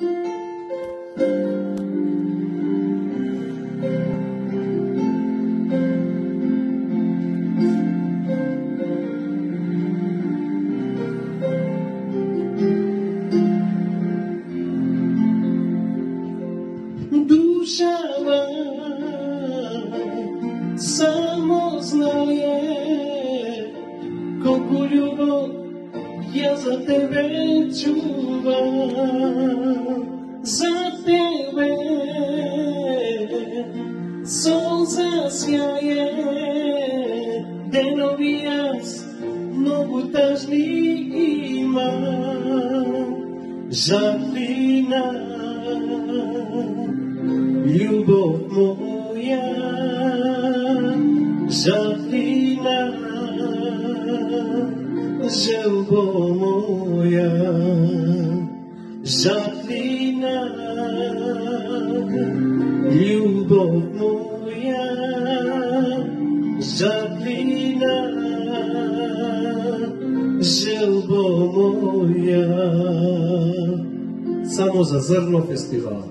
Душа само знає, колку любов я за тебе чував. solza sjaje denovi jaz mnogo tažni imam žalina Любов моя, žalina, želbo moja, žalina, ljubov moja, Želbo moja. Samo za zrno festival.